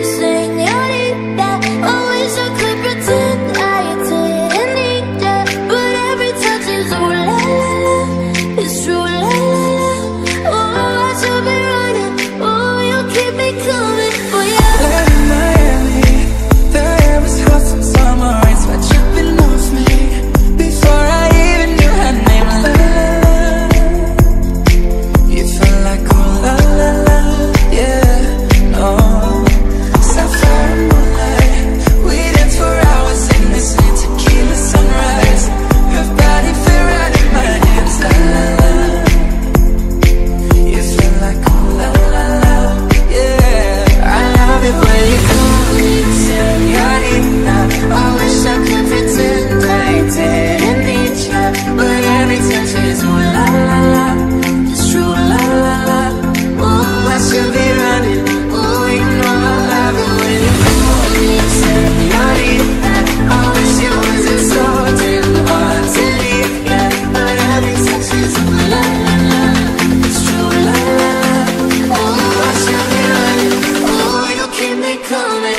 chasing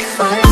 for